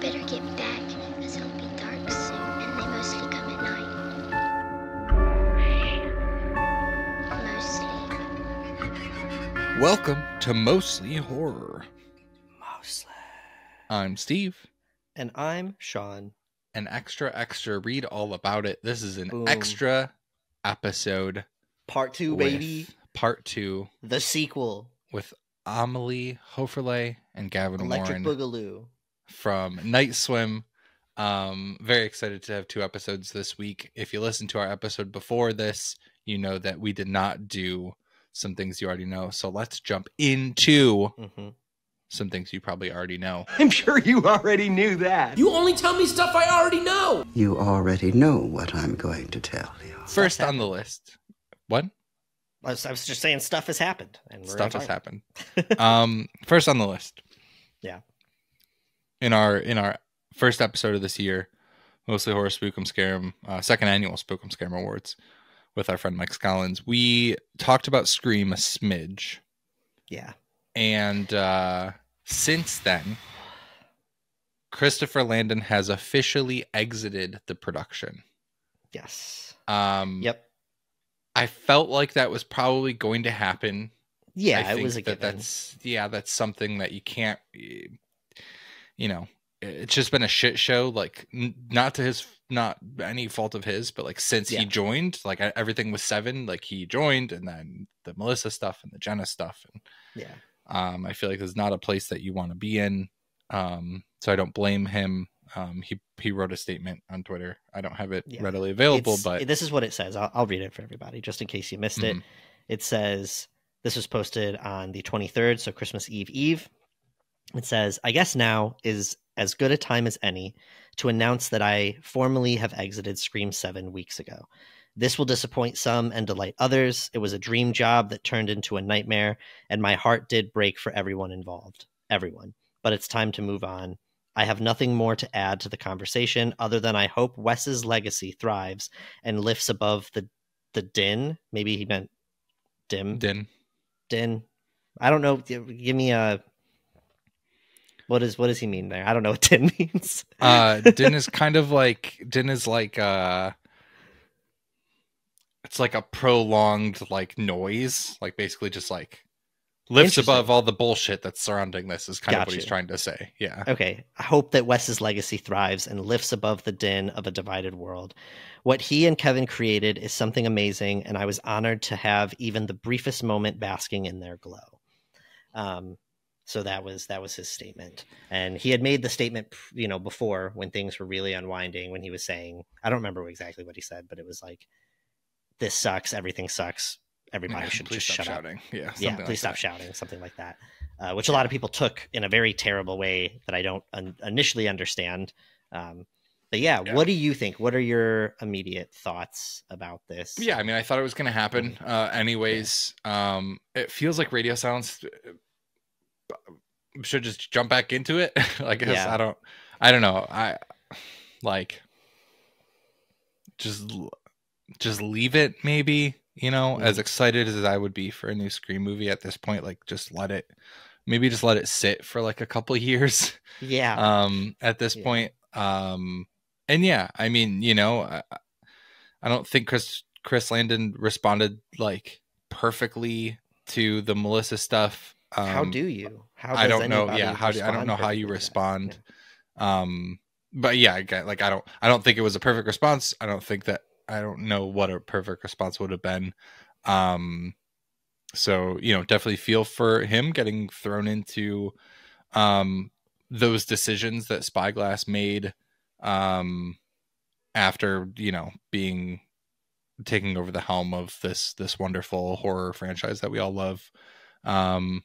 better get back, as it'll be dark soon, and they mostly come at night. Mostly. Welcome to Mostly Horror. Mostly. I'm Steve. And I'm Sean. An extra, extra, read all about it. This is an Boom. extra episode. Part two, baby. Part two The sequel. with Amelie Hoeferle and Gavin Electric Warren Boogaloo. From Night Swim. Um, very excited to have two episodes this week. If you listen to our episode before this, you know that we did not do some things you already know. So let's jump into hmm some things you probably already know. I'm sure you already knew that. You only tell me stuff I already know. You already know what I'm going to tell you. First on the list. What? I was, I was just saying stuff has happened. And Stuff has happened. um first on the list. Yeah. In our in our first episode of this year, mostly horror spookum scarum, uh, second annual spookum scarum awards with our friend Mike Scollins, we talked about Scream a smidge. Yeah. And uh since then, Christopher Landon has officially exited the production. Yes. Um Yep. I felt like that was probably going to happen Yeah, it was a that given. that's yeah, that's something that you can't, y- you know, it's just been a shit show. Like n- not to his, not any fault of his, but like since Yeah. he joined, like everything was seven. Like he joined, and then the Melissa stuff and the Jenna stuff, and Yeah. um, I feel like there's not a place that you want to be in. Um, so I don't blame him. Um, he he wrote a statement on Twitter. I don't have it Yeah. readily available, It's- but this is what it says. I'll, I'll read it for everybody, just in case you missed it. Mhm. It says this was posted on the 23rd, so Christmas Eve Eve. It says, I guess now is as good a time as any to announce that I formally have exited Scream 7 weeks ago. This will disappoint some and delight others. It was a dream job that turned into a nightmare, and my heart did break for everyone involved. Everyone. But it's time to move on. I have nothing more to add to the conversation other than I hope Wes's legacy thrives and lifts above the the din. Maybe he meant dim. Din. Din. I don't know. Give give me a. What is what does he mean there? I don't know what din means. uh din is kind of like din is like uh it's like a prolonged like noise like basically just like lifts above all the bullshit that's surrounding this is kind of what he's trying to say yeah Okay. I hope that Wes's legacy thrives and lifts above the din of a divided world. What he and Kevin created is something amazing, and I was honored to have even the briefest moment basking in their glow. Um, so that was that was his statement, and he had made the statement, you know, before when things were really unwinding. When he was saying, I don't remember exactly what he said, but it was like, "This sucks. Everything sucks. Everybody Yeah, should just shut up." shouting yeah yeah, please like stop that. shouting, something like that, uh, which a lot of people took in a very terrible way that I don't un- initially understand. Um, but yeah, Yeah. what do you think? What are your immediate thoughts about this? yeah i mean i thought it was going to happen uh anyways um it feels like radio silence should just jump back into it i guess Yeah. i don't i don't know i like just just leave it maybe you know Mm. as excited as i would be for a new scream movie at this point like just let it maybe just let it sit for like a couple years yeah, um at this Yeah. point um and yeah i mean you know i, I don't think chris chris landon responded like perfectly to the melissa stuff um how do you? How i don't know. yeah how do i don't know how you perfectly to that? respond um but yeah I get, like i don't i don't think it was a perfect response. I don't think that i don't know what a perfect response would have been. Um so you know definitely feel for him getting thrown into um those decisions that spyglass made um after you know being taking over the helm of this this wonderful horror franchise that we all love. Um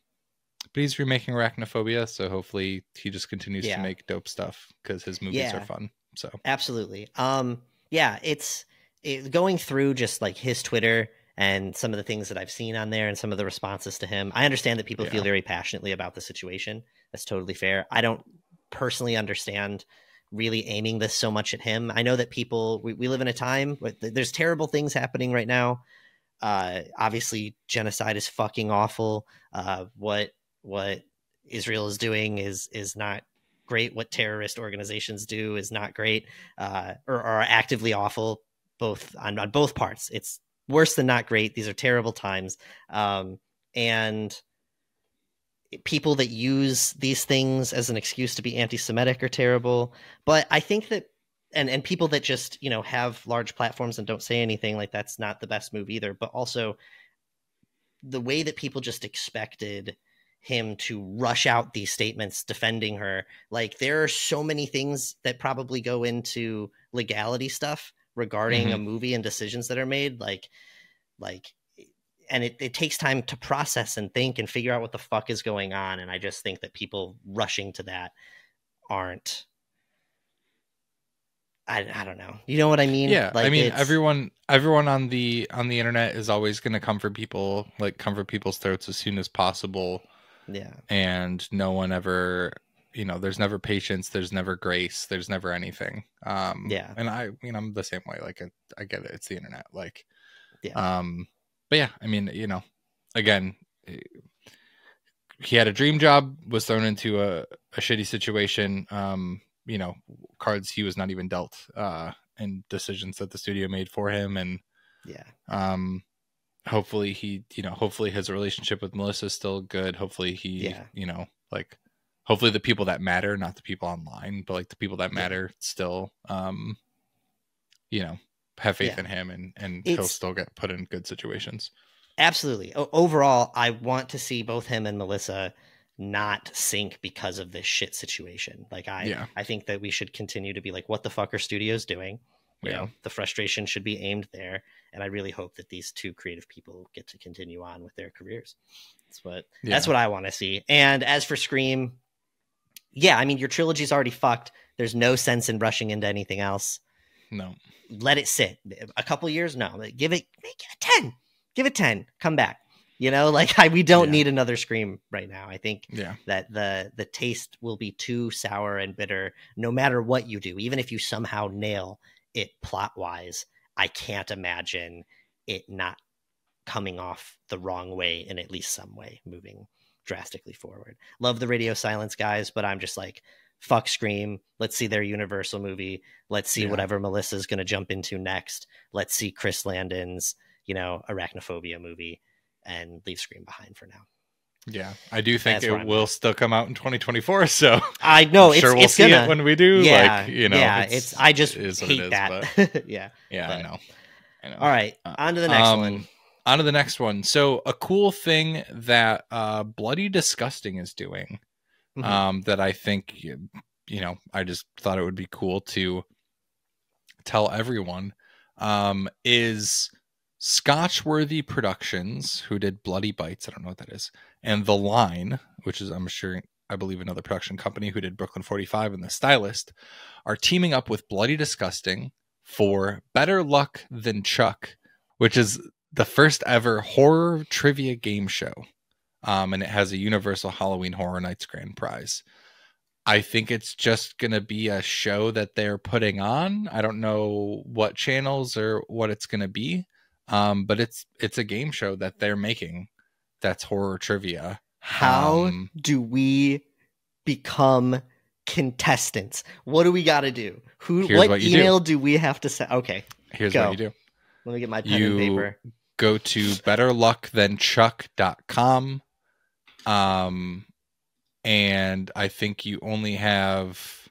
but he's remaking arachnophobia so hopefully he just continues Yeah. to make dope stuff because his movies Yeah. are fun so Absolutely. Um, yeah, it's it, going through just like his Twitter and some of the things that I've seen on there and some of the responses to him. I understand that people feel very passionately about the situation. That's totally fair. I don't personally understand really aiming this so much at him. I know that people we, we live in a time where there's terrible things happening right now. Uh, obviously, genocide is fucking awful. Uh, what what Israel is doing is is not great. What terrorist organizations do is not great, uh, or, are actively awful. Both on, on both parts, it's worse than not great. These are terrible times, um, and people that use these things as an excuse to be anti-Semitic are terrible. But I think that and and people that just you know have large platforms and don't say anything like that's not the best move either. But also the way that people just expected him to rush out these statements defending her. Like there are so many things that probably go into legality stuff regarding Mhm. a movie and decisions that are made. Like like and it, it takes time to process and think and figure out what the fuck is going on. And i just think that people rushing to that aren't i, I don't know. You know what i mean? Yeah Like, i mean it's- everyone everyone on the on the internet is always going to come for people like come for people's throats as soon as possible yeah and no one ever you know there's never patience there's never grace there's never anything um Yeah. and i you know i'm the same way like i, I get it it's the internet like Yeah. um but yeah i mean you know again he had a dream job was thrown into a, a shitty situation um you know cards he was not even dealt uh and decisions that the studio made for him and yeah um hopefully he you know hopefully his relationship with melissa is still good hopefully he Yeah. you know like hopefully the people that matter not the people online but like the people that Yeah. matter still um you know have faith Yeah. in him and and he'll still get put in good situations Absolutely. O- overall, I want to see both him and Melissa not sink because of this shit situation. Like I Yeah. I think that we should continue to be like what the fuck are studios doing? You Yeah. know, the frustration should be aimed there. And I really hope that these two creative people get to continue on with their careers. That's what that's what I want to see. And as for Scream, yeah, I mean your trilogy's already fucked. There's no sense in rushing into anything else. No. Let it sit. A couple years no. Give it give it a 10 give it 10 come back. You know like I, we don't Yeah. need another scream right now. I think yeah. that the the taste will be too sour and bitter no matter what you do even if you somehow nail it plot wise i can't imagine it not coming off the wrong way in at least some way moving drastically forward. Love the radio silence guys but i'm just like fuck scream. Let's see their universal movie. Let's see Yeah. whatever melissa's going to jump into next. Let's see chris landon's you know arachnophobia movie and leave scream behind for now yeah i do think That's it will at. still come out in 2024 so i know I'm it's, sure we'll it's see gonna it when we do yeah like you know yeah it's, i just it is what it hate is, that yeah yeah i know i know all right Uh, on to the next Um, one On to the next one. So a cool thing that uh Bloody Disgusting is doing, Mhm. um, that I think you you know, I just thought it would be cool to tell everyone, um, is Scotchworthy Productions, who did Bloody Bites, I don't know what that is, and The Line, which is I'm sure I believe another production company who did Brooklyn 45 and The Stylist, are teaming up with Bloody Disgusting for Better Luck Than Chuck, which is the first ever horror trivia game show. Um, and it has a Universal Halloween Horror Nights grand prize. I think it's just going to be a show that they're putting on. I don't know what channels or what it's going to be. Um, but it's it's a game show that they're making that's horror trivia. how um, do we become contestants what do we got to do who what, what you do. email do. we have to send okay Here's Go. what you do. let me get my pen You- and paper go to betterluckthanchuck.com um and i think you only have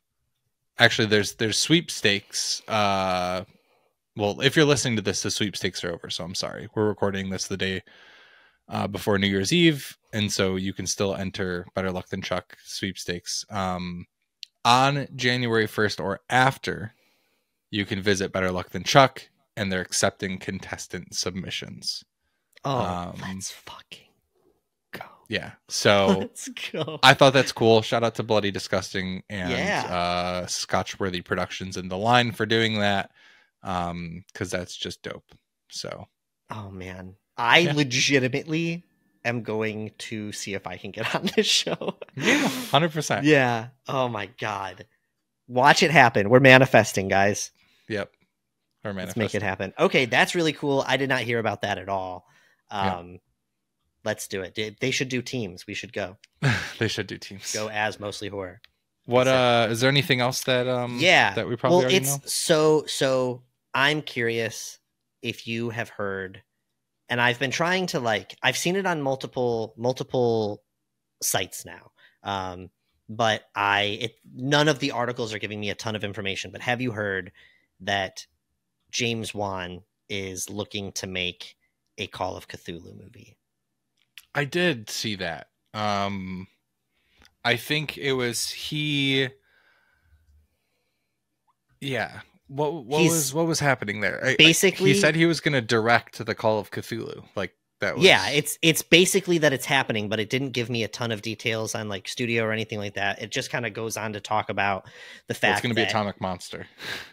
actually there's there's sweepstakes uh well if you're listening to this the sweepstakes are over so i'm sorry. We're recording this the day uh, before new year's eve and so you can still enter better luck than chuck sweepstakes um on january 1st or after you can visit better luck than chuck and they're accepting contestant submissions. Oh um, let's fucking go. yeah so let's go. I thought that's cool. Shout out to Bloody Disgusting and Yeah. uh, Scotchworthy Productions and the line for doing that, um, because that's just dope. So. Oh man. I Yeah. legitimately am going to see if i can get on this show. Yeah, hundred percent. yeah. Oh my god. Watch it happen. We're manifesting guys. Yep. Or let's make it happen. Okay that's really cool. I did not hear about that at all. Yeah. um let's do it. They- they should do teams. We should go. They should do teams. go as mostly horror. What uh is there anything else that um yeah. that we probably well it's know? so so i'm curious if you have heard and i've been trying to like i've seen it on multiple multiple sites now um but i it none of the articles are giving me a ton of information but have you heard that james wan is looking to make a call of cthulhu movie I did see that. Um I think it was he Yeah. What what He's- was what was happening there? I- I- basically- he said he was going to direct the Call of Cthulhu. Like that was yeah it's it's basically that it's happening but it didn't give me a ton of details on like studio or anything like that it just kind of goes on to talk about the well, fact it's going to be Atomic Monster.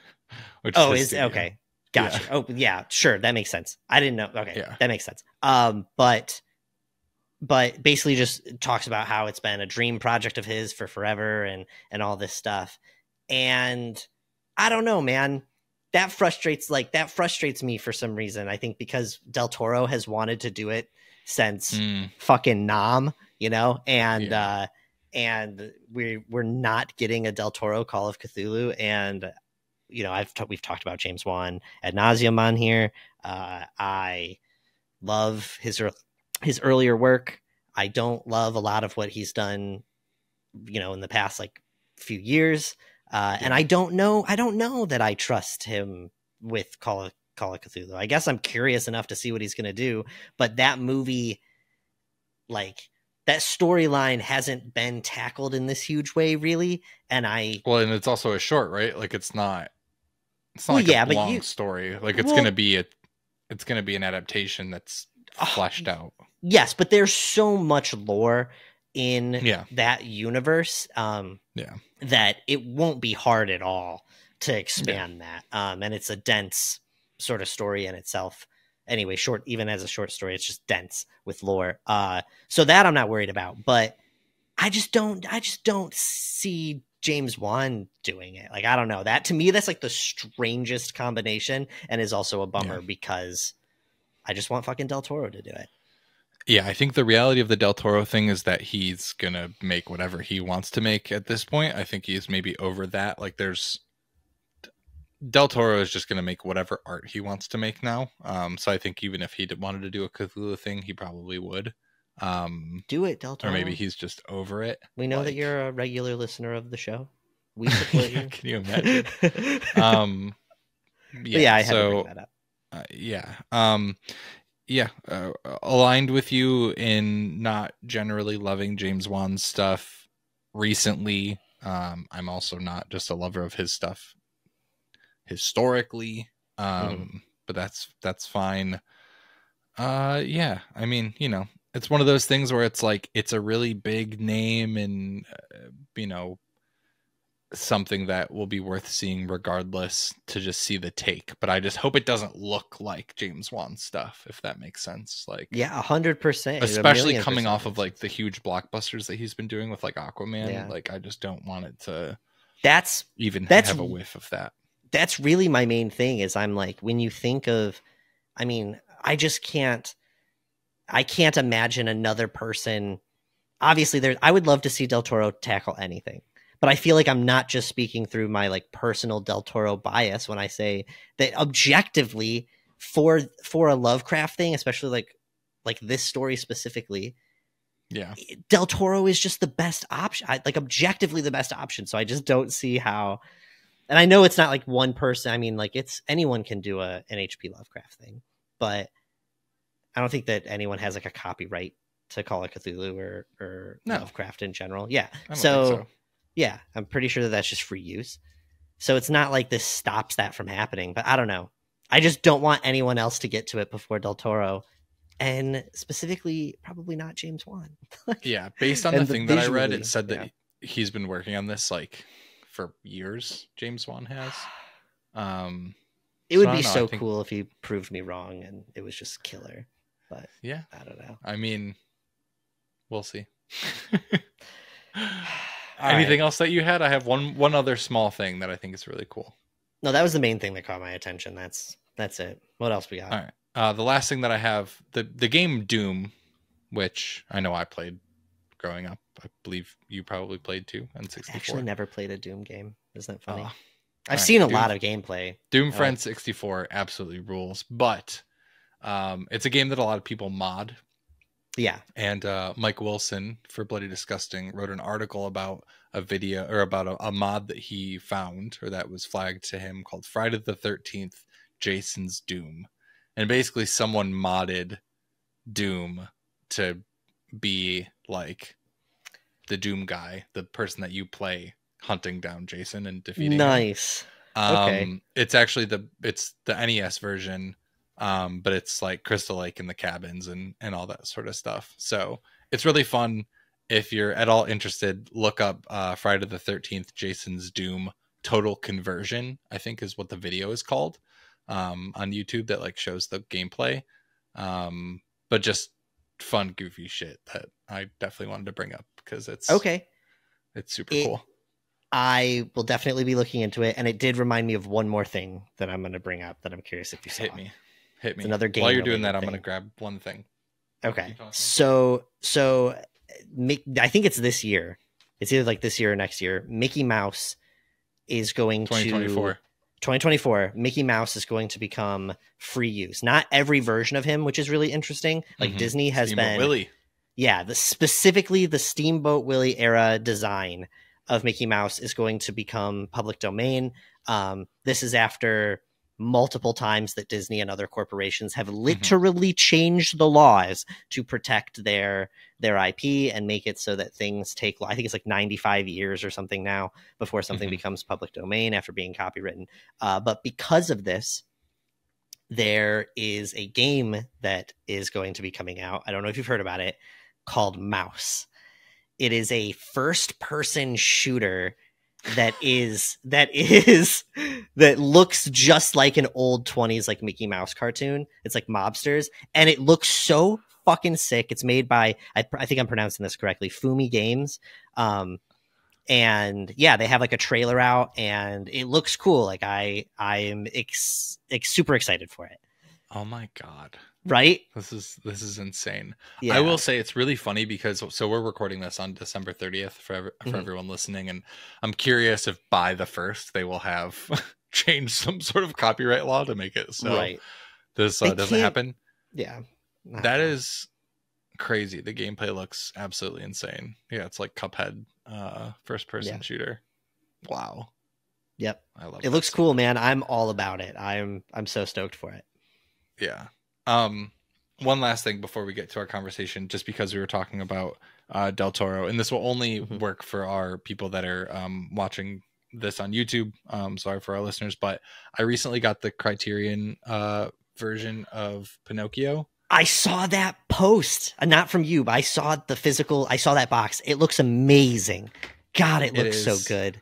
Which oh his is okay gotcha oh yeah sure that makes sense i didn't know okay Yeah. that makes sense um but but basically just talks about how it's been a dream project of his for forever and and all this stuff and i don't know man. That frustrates like that frustrates me for some reason i think because del toro has wanted to do it since Mm, fucking nom you know? And Yeah. uh and we're we're not getting a del toro call of cthulhu. And you know i've we've talked about james wan ad nauseum on here. Uh i love his his earlier work. I don't love a lot of what he's done you know in the past like few years uh and i don't know i don't know that i trust him with call of call of cthulhu i guess i'm curious enough to see what he's gonna do but that movie like that storyline hasn't been tackled in this huge way really and i well, and it's also a short, right? Like it's not it's not Well, like yeah, a long you- story. Like it's Well- going to be a it's going to be an adaptation that's Oh, fleshed out. yes but there's so much lore in Yeah. that universe um Yeah. that it won't be hard at all to expand that. Um and it's a dense sort of story in itself. Anyway short even as a short story it's just dense with lore. Uh so that i'm not worried about but i just don't i just don't see james wan doing it. Like i don't know. That to me that's like the strangest combination and is also a bummer because i just want fucking del toro to do it Yeah, I think the reality of the Del Toro thing is that he's gonna make whatever he wants to make at this point. I think he's maybe over that. Like there's Del Toro is just gonna make whatever art he wants to make now. Um, so I think even if he did, wanted to do a Cthulhu thing, he probably would. Um, do it del toro or maybe he's just over it. we know that you're a regular listener of the show we support Yeah, you Can you imagine? um, yeah, yeah, I had to bring that up. uh, yeah um yeah uh, aligned with you in not generally loving james wan's stuff recently um i'm also not just a lover of his stuff historically um Mm-hmm. but that's that's fine uh yeah i mean you know it's one of those things where it's like it's a really big name and uh, you know something that will be worth seeing regardless to just see the take but i just hope it doesn't look like james wan stuff if that makes sense like Yeah, a hundred percent. especially coming percent off of like the huge blockbusters that he's been doing with like aquaman Yeah. like i just don't want it to That's even That's- have a whiff of that that's really my main thing. Is I'm like when you think of, I mean, I just can't, I can't imagine another person. Obviously, there. I would love to see Del Toro tackle anything, but I feel like I'm not just speaking through my like personal Del Toro bias when I say that objectively for for a Lovecraft thing, especially like like this story specifically, yeah eh, Del Toro is just the best option, I, like objectively the best option. So I just don't see how. And I know it's not like one person. I mean, like it's anyone can do a an HP Lovecraft thing, but I don't think that anyone has like a copyright to call it Cthulhu or or No. Lovecraft in general. Yeah. So, so. Yeah, I'm pretty sure that that's just free use. So it's not like this stops that from happening. But I don't know. I just don't want anyone else to get to it before Del Toro, and specifically probably not James Wan. yeah based on the the thing that i read it said that yeah. he's been working on this like for years james wan has um It would So be know, so think- cool if he proved me wrong and it was just killer. But yeah I don't know. i mean we'll see All anything right. else that you had i have one one other small thing that i think is really cool No, that was the main thing that caught my attention. That's that's it. What else we got? All right. Uh, the last thing that I have the the game Doom, which I know I played growing up, I believe you probably played too on 64. Actually, never played a Doom game. Isn't that funny? Oh, I've alright, seen a Doom- lot of gameplay. Doom like- Friends 64 absolutely rules, but um, it's a game that a lot of people mod. Yeah. And uh, Mike Wilson for Bloody Disgusting wrote an article about a video or about a, a mod that he found or that was flagged to him called Friday the 13th Jason's Doom. And basically, someone modded Doom to be like the Doom guy, the person that you play hunting down Jason and defeating him. Nice. Um, Okay. It's actually the it's the NES version, um, but it's like Crystal Lake and the cabins and and all that sort of stuff. So it's really fun. If you're at all interested, look up uh, Friday the Thirteenth Jason's Doom Total Conversion. I think is what the video is called um, on YouTube that like shows the gameplay. Um, but just fun, goofy shit that I definitely wanted to bring up because it's Okay. it's super It- cool. I will definitely be looking into it. And it did remind me of one more thing that I'm going to bring up that I'm curious if you saw. Hit me, hit me. It's another While you're doing that, I'm gonna grab one thing. Okay. So, so Mick- I think it's this year. It's either like this year or next year. Mickey Mouse is going to 2024. 2024 mickey mouse is going to become free use not every version of him which is really interesting like Mhm. disney has Steamboat been Willie. yeah the specifically the steamboat willie era design of mickey mouse is going to become public domain um, this is after multiple times that disney and other corporations have literally changed the laws to protect their their ip and make it so that things take i think it's like 95 years or something now before something Mhm. becomes public domain after being copywritten. Uh, but because of this there is a game that is going to be coming out. I don't know if you've heard about it called mouse. It is a first person shooter that is that is that looks just like an old 20s like Mickey Mouse cartoon. It's like mobsters and it looks so fucking sick. It's made by I, I think I'm pronouncing this correctly, Fumi Games. Um and yeah, they have like a trailer out and it looks cool. Like I I am ex, ex, super excited for it. Oh my god, Right? this is this is insane. Yeah. I will say it's really funny because so we're recording this on December 30th for ev- for Mhm. everyone listening, and I'm curious if by the first they will have changed some sort of copyright law to make it so right. this uh, doesn't happen. Yeah. That is crazy. The gameplay looks absolutely insane. Yeah, it's like Cuphead, uh, first person Yeah. shooter. Wow, Yep. I love It It looks cool, man. I'm all about it. I'm I'm so stoked for it. Yeah. Um, one last thing before we get to our conversation, just because we were talking about uh, Del Toro, and this will only Mhm. work for our people that are um, watching this on YouTube. Um, sorry for our listeners, but I recently got the Criterion uh, version of Pinocchio. I saw that post, uh, not from you, but I saw the physical. I saw that box. It looks amazing. God, it It looks so good.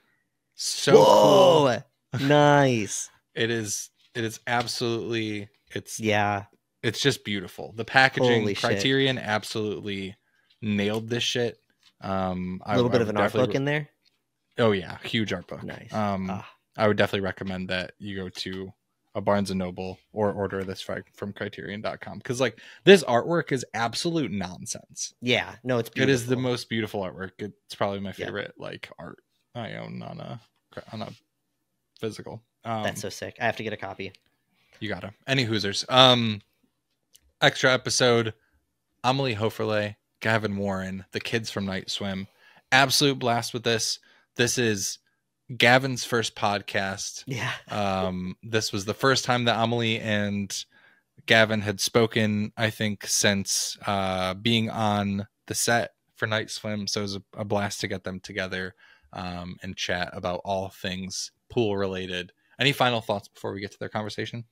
So cool. Nice. It is. It is absolutely. It's Yeah, it's just beautiful. The packaging, Holy shit. Criterion, absolutely nailed this shit. Um, a little bit of an art book in there. Oh yeah, huge art book. Nice. Um, Ah. I would definitely recommend that you go to a Barnes and Noble or order this from Criterion.com because like this artwork is absolute nonsense. Yeah, no, it's It beautiful. is the most beautiful artwork. It's probably my Yeah. favorite like art I own on a on a physical. Um, That's so sick. I have to get a copy. you gotta. Any Hoosers. Um, extra episode. Amelie Hoeferle, Gavin Warren, the kids from Night Swim. Absolute blast with this. This is Gavin's first podcast. Yeah, Um, this was the first time that Amelie and Gavin had spoken, I think, since uh, being on the set for Night Swim. So it was a, a blast to get them together um, and chat about all things pool related. Any final thoughts before we get to their conversation?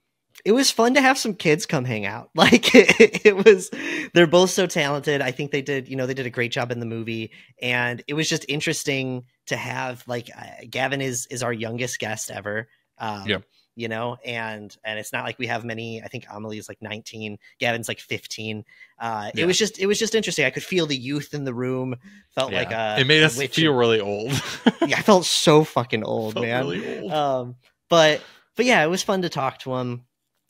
It was fun to have some kids come hang out. Like it, it was, they're both so talented. I think they did, you know, they did a great job in the movie, and it was just interesting to have like uh, Gavin is is our youngest guest ever. Um, Yep. You know, and and it's not like we have many. I think Amelie is like 19, Gavin's like 15. Uh, Yeah. It was just it was just interesting. I could feel the youth in the room. Felt like Yeah. uh, it made us feel really old. yeah, I felt so fucking old, Felt man really old. um but but yeah it was fun to talk to him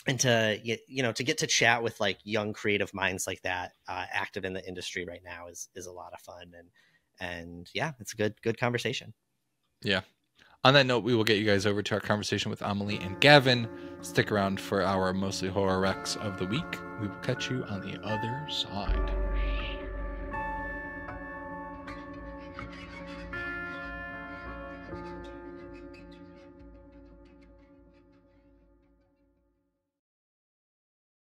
and to you know to get to chat with like young creative minds like that uh, active in the industry right now is is a lot of fun and and yeah, it's a good good conversation. Yeah. On that note, we will get you guys over to our conversation with Amelie and Gavin. Stick around for our mostly horror wrecks of the week. We will catch you on the other side.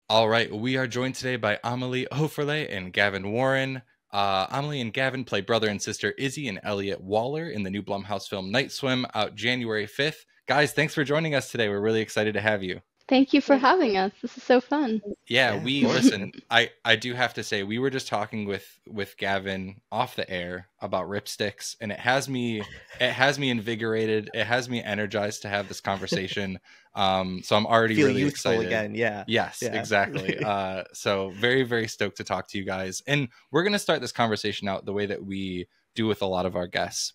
All right, we are joined today by Amelie Hoeferle and Gavin Warren. Uh, Amelie and Gavin play brother and sister Izzy and Elliot Waller in the new Blumhouse film Night Swim out January 5th. Guys, thanks for joining us today. We're really excited to have you. Thank you for having us. This is so fun. Yeah, Yeah, we listen. I I do have to say we were just talking with with Gavin off the air about ripsticks, and it has me it has me invigorated. It has me energized to have this conversation. um, so I'm already Feel really excited. again, yeah. Yes, Yeah. exactly. uh, so very, very stoked to talk to you guys. And we're going to start this conversation out the way that we do with a lot of our guests,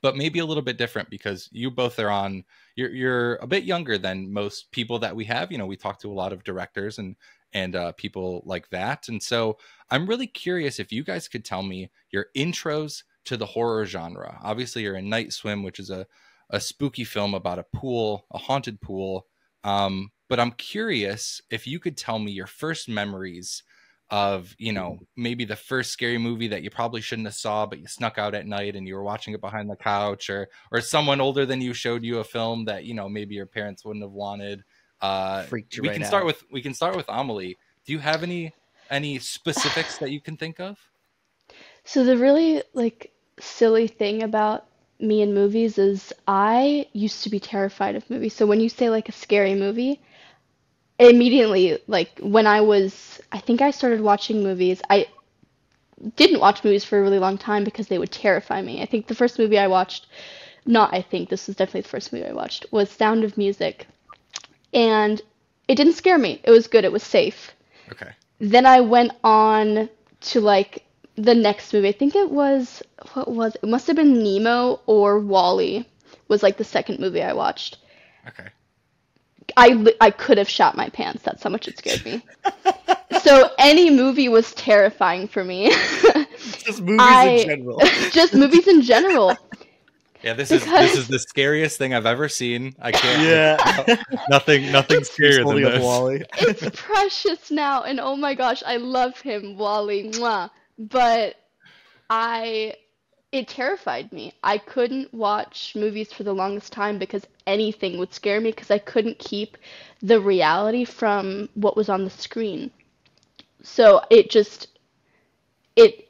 but maybe a little bit different because you both are on. You're you're a bit younger than most people that we have. You know, we talk to a lot of directors and and uh, people like that. And so I'm really curious if you guys could tell me your intros to the horror genre. Obviously, you're in Night Swim, which is a a spooky film about a pool, a haunted pool. Um, but I'm curious if you could tell me your first memories of, you know, maybe the first scary movie that you probably shouldn't have saw, but you snuck out at night and you were watching it behind the couch, or or someone older than you showed you a film that you know maybe your parents wouldn't have wanted. Uh, Freaked you we right can start with we can start with Amelie. Do you have any any specifics that you can think of? So the really like silly thing about me and movies is I used to be terrified of movies. So when you say like a scary movie, immediately like when I was I think I started watching movies. I didn't watch movies for a really long time because they would terrify me. I think the first movie I watched, not I think, this was definitely the first movie I watched, was Sound of Music. And it didn't scare me. It was good. It was safe. Okay. then I went on to like the next movie. I think it was what was it? It must have been Nemo or WALL-E was like the second movie I watched. Okay. I I could have shot my pants. That's how much it scared me. so any movie was terrifying for me. Just movies I- in general. Just movies in general. Yeah, this is this is the scariest thing I've ever seen. I can't. yeah. Nothing. Nothing He's scarier than this. WALL-E. It's precious now, and oh my gosh, I love him, WALL-E. Mwah. But I, it terrified me. I couldn't watch movies for the longest time because anything would scare me because I couldn't keep the reality from what was on the screen. So it just, it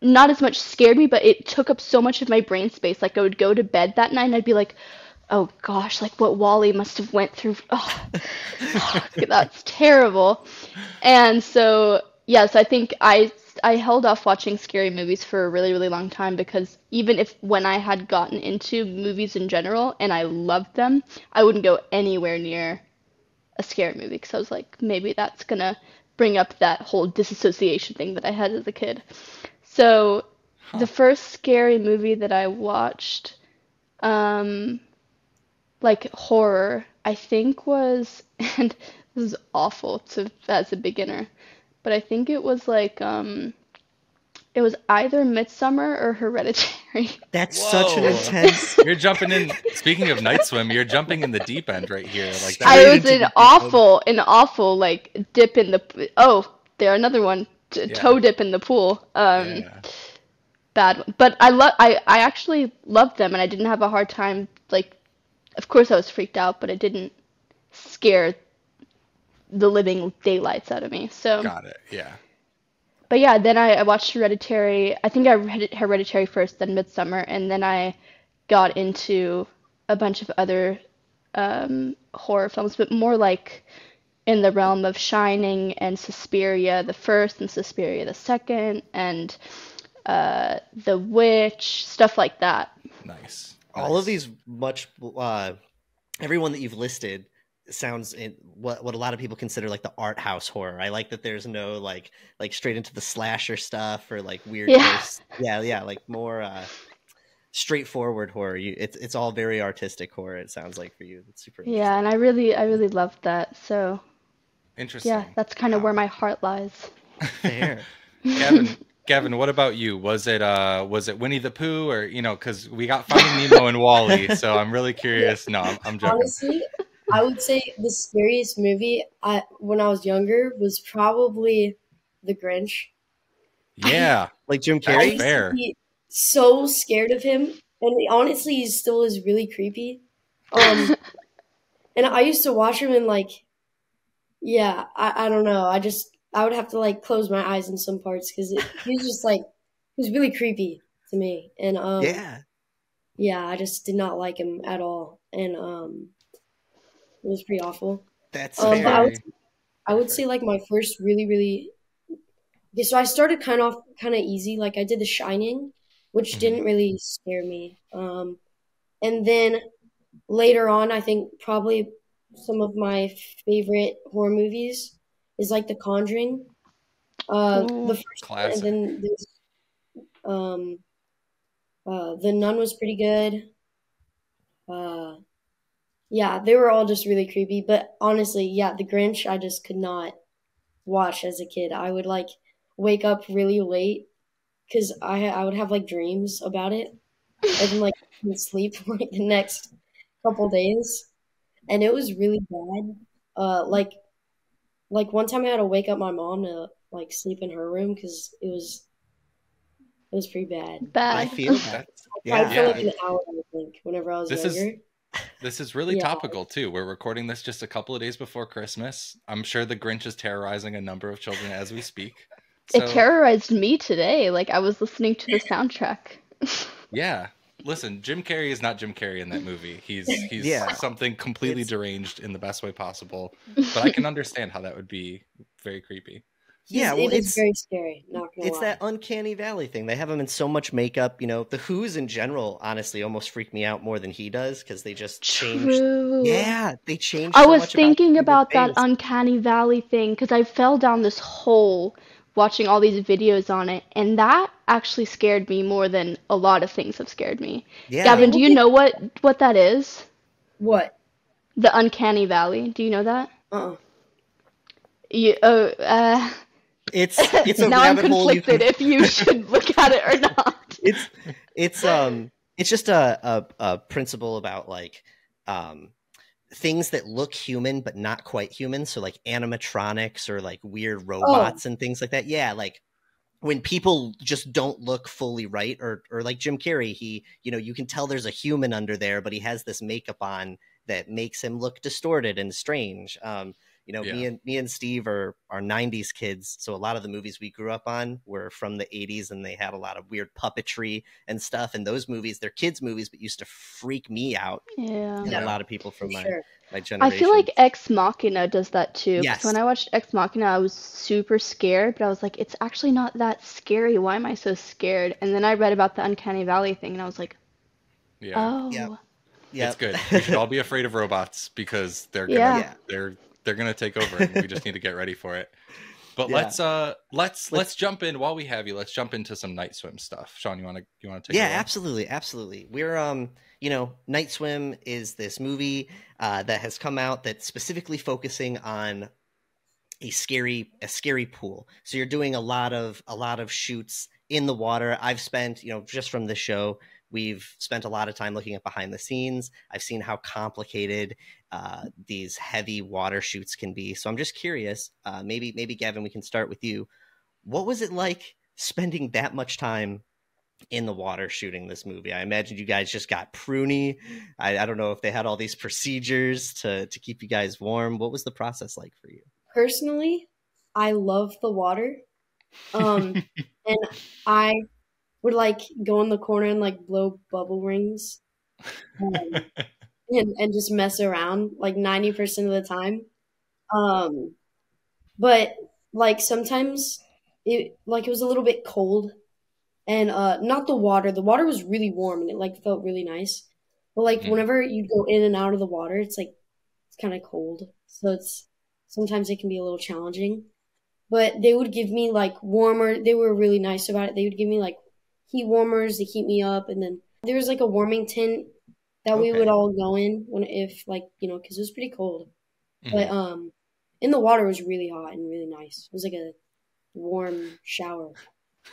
not as much scared me, but it took up so much of my brain space. Like I would go to bed that night and I'd be like, oh gosh, like what WALL-E must have went through. Oh, that's terrible. And so, yes, I think I I held off watching scary movies for a really, really long time because even if when I had gotten into movies in general and I loved them, I wouldn't go anywhere near a scary movie because I was like, maybe that's gonna bring up that whole disassociation thing that I had as a kid. So, the first scary movie that I watched, um, like horror, I think was, and this is awful to as a beginner, but I think it was like um, it was either Midsommar or Hereditary. That's such an intense. You're jumping in. Speaking of night swim, you're jumping in the deep end right here. Like that. I was an the deep awful, an awful like dip in the. Oh, there another one. T- Yeah. Toe dip in the pool. Um, Yeah. bad one. But I love. I I actually loved them, and I didn't have a hard time. Like, of course I was freaked out, but it didn't scare the living daylights out of me. So. Got it. Yeah. But yeah, then I, I watched Hereditary. I think I read Hereditary first, then Midsommar, and then I got into a bunch of other um, horror films, but more like in the realm of Shining and Suspiria the first and Suspiria the second, and uh, The Witch, stuff like that. Nice. All of these much uh everyone that you've listed sounds in what what a lot of people consider like the art house horror. I like that there's no like like straight into the slasher stuff or like weird Yeah. ghosts. yeah yeah like more uh straightforward horror. You it's it's all very artistic horror it sounds like for you. It's super Yeah, and I really, I really loved that. So Interesting. yeah, that's kind of where my heart lies. fair. Gavin, Gavin, what about you? Was it uh was it Winnie the Pooh or you know because we got Finding Nemo and WALL-E, so I'm really curious. No, I'm, I'm joking. Honestly, I would say the scariest movie I when I was younger was probably The Grinch. Yeah, Like Jim That's I Carrey? used fair. to be so scared of him, and honestly, he still is really creepy. Um, and I used to watch him and like, yeah, I, I don't know. I just I would have to like close my eyes in some parts because he was just like he was really creepy to me, and um, Yeah. yeah, I just did not like him at all, and um, it was pretty awful. That's Um, fair. but I would, I would say like my first really really okay. So I started kind of kind of easy. Like I did The Shining, which Mhm. didn't really scare me. Um, and then later on, I think probably some of my favorite horror movies is like The Conjuring. Uh, Ooh. the first one, Classic. and then there's um, uh, The Nun was pretty good. Uh, yeah, they were all just really creepy. But honestly, yeah, The Grinch, I just could not watch as a kid. I would like wake up really late because I I would have like dreams about it, and then like sleep for like the next couple days, and it was really bad. Uh, like like one time I had to wake up my mom to like sleep in her room because it was it was pretty bad. Bad. I feel that. I Yeah. for Yeah. like an hour, I think, whenever I was This is- younger. This is really Yeah. topical too. We're recording this just a couple of days before Christmas. I'm sure the Grinch is terrorizing a number of children as we speak. It terrorized me today. Like I was listening to the soundtrack. Yeah. Listen, Jim Carrey is not Jim Carrey in that movie. He's he's Yeah. something completely It's- deranged in the best way possible. But I can understand how that would be very creepy. Yeah, well, it is it's very scary. Not gonna it's lie. that uncanny valley thing. They have him in so much makeup. You know, the Who's in general, honestly, almost freak me out more than he does because they just changed. True. Yeah, they changed. I so was much thinking about, about that uncanny valley thing because I fell down this hole watching all these videos on it, and that actually scared me more than a lot of things have scared me. Yeah, Gavin, do you know what what that is? what? The uncanny valley. Do you know that? Uh-uh. You, oh, uh, it's it's a now I'm rabbit hole. You conflicted can, if you should look at it or not. it's it's um it's just a, a a principle about like um things that look human but not quite human so like animatronics or like weird robots and things like that yeah like when people just don't look fully right or or like Jim Carrey he you know you can tell there's a human under there but he has this makeup on that makes him look distorted and strange um you know me and me and Steve are are 90s kids so a lot of the movies we grew up on were from the 80s and they had a lot of weird puppetry and stuff and those movies they're kids movies but used to freak me out Yeah. and Yeah. a lot of people from my sure. my I feel like Ex Machina does that too. Yes. When I watched Ex Machina, I was super scared, but I was like, it's actually not that scary. Why am I so scared? And then I read about the Uncanny Valley thing, and I was like, Yeah. oh, Yeah. Yep. It's good. We should all be afraid of robots because they're gonna Yeah. Yeah. they're they're gonna take over and we just need to get ready for it. But Yeah. let's uh let's, let's Let's- jump in while we have you. Let's jump into some night swim stuff. Sean, you wanna you wanna take yeah absolutely absolutely we're um you know night swim is this movie uh, that has come out that's specifically focusing on a scary a scary pool so you're doing a lot of a lot of shoots in the water i've spent you know just from the show we've spent a lot of time looking at behind the scenes i've seen how complicated uh, these heavy water shoots can be so i'm just curious uh, maybe maybe gavin we can start with you what was it like spending that much time in the water shooting this movie. I imagine you guys just got pruny. I, I don't know if they had all these procedures to to keep you guys warm. What was the process like for you? Personally, I love the water. Um, and I would like go in the corner and like blow bubble rings um, and, and just mess around like 90% of the time. Um, but like sometimes it like it was a little bit cold and uh not the water. The water was really warm and it like felt really nice. But like Mhm. whenever you go in and out of the water, it's like it's kind of cold. So it's sometimes it can be a little challenging. But they would give me like warmer. They were really nice about it. They would give me like heat warmers to keep me up, and then there was like a warming tent that we would all go in when if like you know because it was pretty cold. But Mhm. um, in the water was really hot and really nice. It was like a warm shower.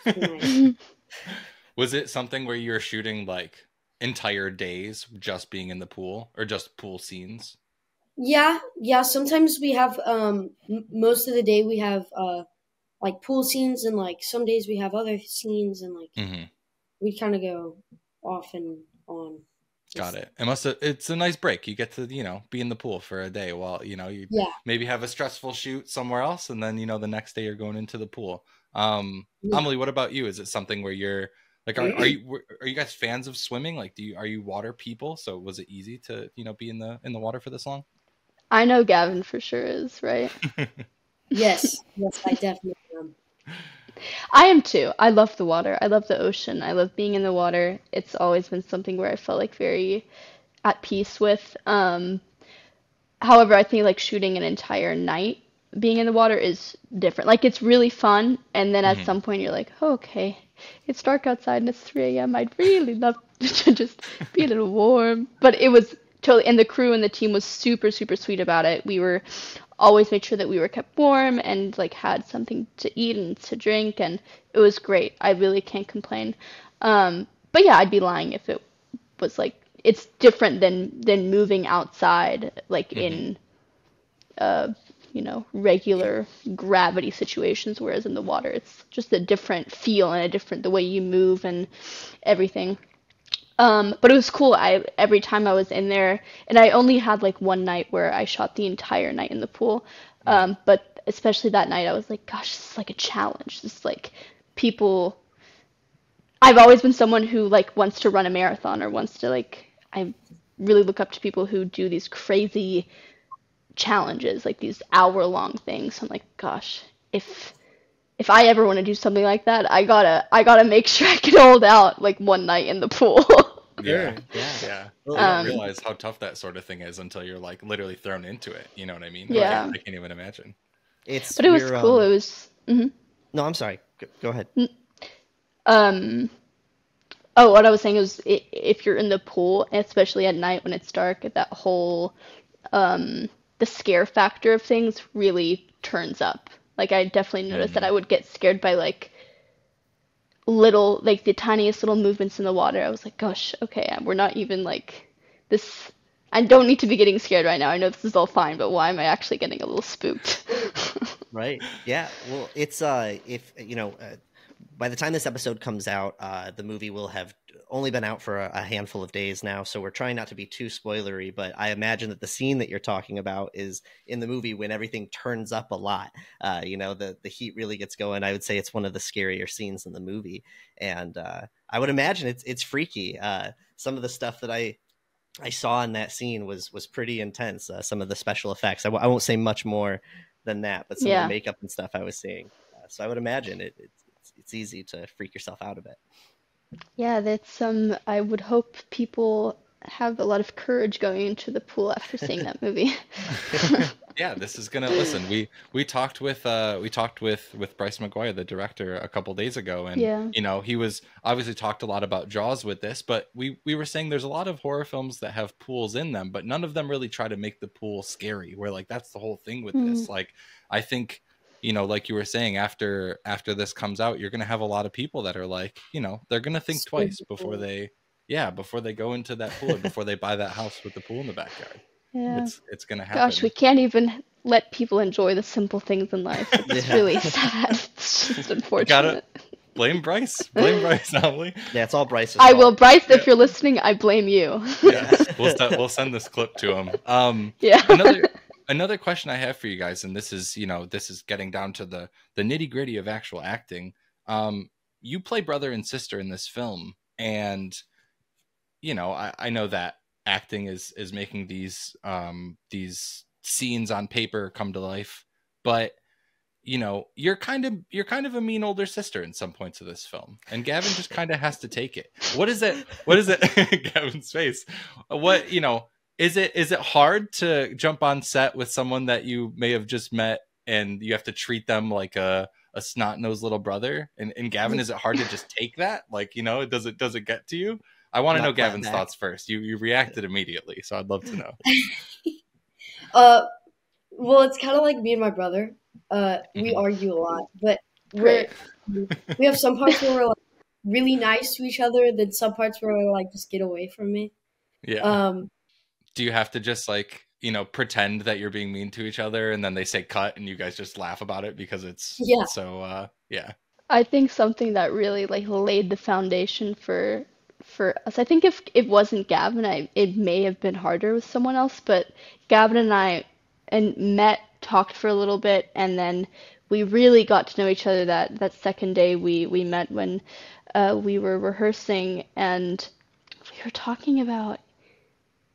Nice. Was it something where you were shooting like entire days just being in the pool or just pool scenes? Yeah, yeah. Sometimes we have um m- most of the day we have uh like pool scenes and like some days we have other scenes and like hmm we kind of go off and on. Got it. It must. Have, it's a nice break. You get to you know be in the pool for a day while you know you Yeah. maybe have a stressful shoot somewhere else, and then you know the next day you're going into the pool. Um, Yeah. Amelie, what about you? Is it something where you're like are, are you are you guys fans of swimming? Like, do you are you water people? So was it easy to you know be in the in the water for this long? I know Gavin for sure is, right? Yes, yes, I definitely am. I am too. I love the water. I love the ocean. I love being in the water. It's always been something where I felt like very at peace with. Um, however, I think like shooting an entire night being in the water is different. Like it's really fun, and then at Mhm. some point you're like, oh, okay, it's dark outside and it's 3 a.m. I'd really love to just be a little warm. But it was totally, and the crew and the team was super, super sweet about it. We were always made sure that we were kept warm and like had something to eat and to drink, and it was great. I really can't complain. Um, but yeah, I'd be lying if it was like it's different than than moving outside, like in uh, you know, regular gravity situations, whereas in the water it's just a different feel and a different the way you move and everything. Um, but it was cool. I every time I was in there, and I only had like one night where I shot the entire night in the pool. Um, but especially that night, I was like, gosh, this is like a challenge. This is like people. I've always been someone who like wants to run a marathon or wants to like. I really look up to people who do these crazy challenges, like these hour long things. I'm like, gosh, if if I ever want to do something like that, I gotta I gotta make sure I can hold out like one night in the pool. Yeah, yeah. yeah. Well, I Um, don't realize how tough that sort of thing is until you're like literally thrown into it. You know what I mean? Yeah. I can't, I can't even imagine. It's but it was cool. um, It was. hmm No, I'm sorry. Go, go ahead. Um. Oh, what I was saying is, if you're in the pool, especially at night when it's dark, that whole um the scare factor of things really turns up. Like I definitely noticed that I would get scared by like little, like the tiniest little movements in the water. I was like, gosh, okay, we're not even like this. I don't need to be getting scared right now. I know this is all fine, but why am I actually getting a little spooked? Right. Yeah. Well, it's uh, if you know, uh, by the time this episode comes out, uh, the movie will have only been out for a, a handful of days now. So we're trying not to be too spoilery, but I imagine that the scene that you're talking about is in the movie when everything turns up a lot. Uh, you know, the the heat really gets going. I would say it's one of the scarier scenes in the movie, and uh, I would imagine it's it's freaky. Uh, some of the stuff that I I saw in that scene was was pretty intense. Uh, some of the special effects. I w- I won't say much more than that, but some Yeah. of the makeup and stuff I was seeing. Uh, so I would imagine it, it's it's it's easy to freak yourself out of it. Yeah, that's um I would hope people have a lot of courage going into the pool after seeing that movie. yeah this is gonna listen we we talked with uh we talked with with bryce mcguire the director a couple days ago and Yeah. you know he was obviously talked a lot about jaws with this but we we were saying there's a lot of horror films that have pools in them but none of them really try to make the pool scary where like that's the whole thing with this like i think you know like you were saying after after this comes out you're gonna have a lot of people that are like you know they're gonna think Scared twice the before they yeah before they go into that pool or before they buy that house with the pool in the backyard Yeah. it's it's gonna happen Gosh, we can't even let people enjoy the simple things in life. It's Yeah. really sad. It's just gotta- unfortunate. Blame Bryce. Blame Bryce, Amelie. Yeah, it's all Bryce's. I fault. will, Bryce, if you're listening, I blame you. Yeah, we'll se- we'll send this clip to him. Um, Yeah. another another question I have for you guys, and this is you know this is getting down to the the nitty gritty of actual acting. Um, you play brother and sister in this film, and you know I, I know that acting is is making these um these scenes on paper come to life, but you know you're kind of you're kind of a mean older sister in some points of this film and gavin just kind of has to take it what is it what is it gavin's face what you know is it is it hard to jump on set with someone that you may have just met and you have to treat them like a a snot-nosed little brother and, and gavin is it hard to just take that like you know does it does it get to you i want to know gavin's that. thoughts first you you reacted immediately so i'd love to know Uh, well, it's kind of like me and my brother. Uh, we Mhm. argue a lot, but we're we have some parts where we're like really nice to each other, then some parts where we're like, just get away from me. Yeah. Um, Do you have to just like you know pretend that you're being mean to each other, and then they say cut, and you guys just laugh about it because it's Yeah. So uh, yeah. I think something that really like laid the foundation for for us. I think if it wasn't Gavin, I it may have been harder with someone else, but Gavin and I and met, talked for a little bit, and then we really got to know each other that that second day we we met when uh, we were rehearsing and we were talking about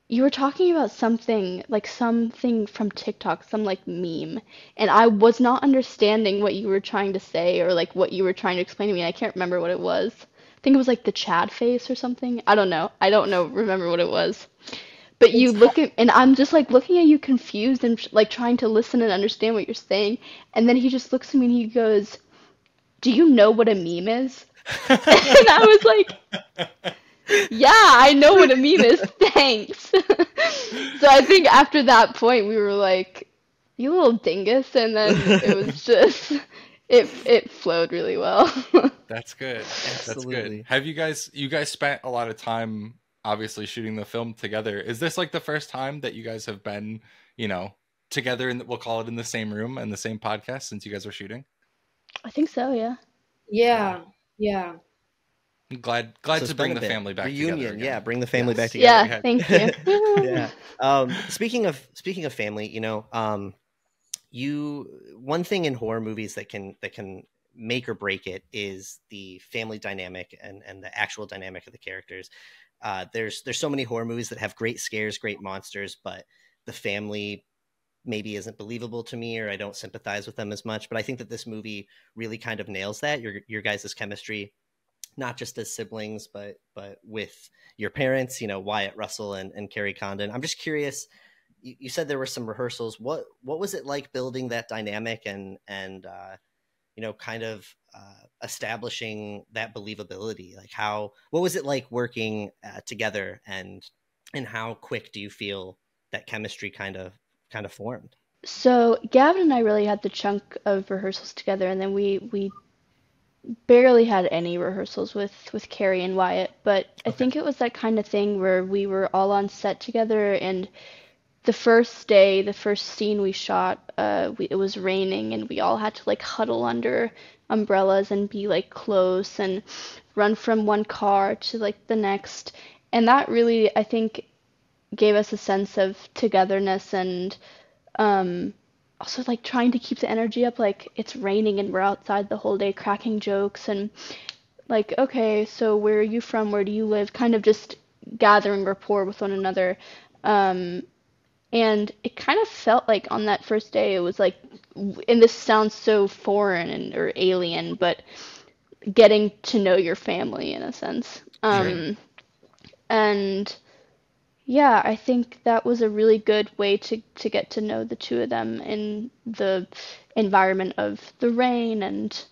you were talking about something like something from TikTok, some like meme, and I was not understanding what you were trying to say or like what you were trying to explain to me. I can't remember what it was. I think it was like the Chad face or something. I don't know. I don't know. Remember what it was. But you look at, and I'm just like looking at you confused and like trying to listen and understand what you're saying. And then he just looks at me and he goes, Do you know what a meme is? and I was like, Yeah, I know what a meme is. Thanks. so I think after that point, we were like, You little dingus. And then it was just, it, it flowed really well. That's good. That's Absolutely. good. Have you guys you guys spent a lot of time obviously shooting the film together? Is this like the first time that you guys have been, you know, together in the, we'll call it in the same room and the same podcast since you guys were shooting? I think so, yeah. yeah, yeah. I'm glad glad So to bring the a bit. family back Reunion, together. yeah, bring the family back together. Yeah, thank you. yeah. Um, speaking of speaking of family, you know, um, you one thing in horror movies that can that can make or break it is the family dynamic and and the actual dynamic of the characters. Uh, there's there's so many horror movies that have great scares, great monsters, but the family maybe isn't believable to me or I don't sympathize with them as much. But I think that this movie really kind of nails that your your guys' chemistry, not just as siblings, but but with your parents, you know, Wyatt Russell and, and Kerry Condon. I'm just curious. You, you said there were some rehearsals. What what was it like building that dynamic and and uh, you know, kind of uh, establishing that believability? Like how what was it like working uh, together and and how quick do you feel that chemistry kind of kind of formed? So Gavin and I really had the chunk of rehearsals together, and then we we barely had any rehearsals with with Kerry and Wyatt. But I think it was that kind of thing where we were all on set together, and the first day, the first scene we shot, uh, we, it was raining, and we all had to like huddle under umbrellas and be like close and run from one car to like the next, and that really, I think, gave us a sense of togetherness and um also like trying to keep the energy up like it's raining and we're outside the whole day cracking jokes and like okay so where are you from? Where do you live? Kind of just gathering rapport with one another. Um and it kind of felt like on that first day it was like and this sounds so foreign and or alien but getting to know your family in a sense. Um and yeah, I think that was a really good way to to get to know the two of them in the environment of the rain and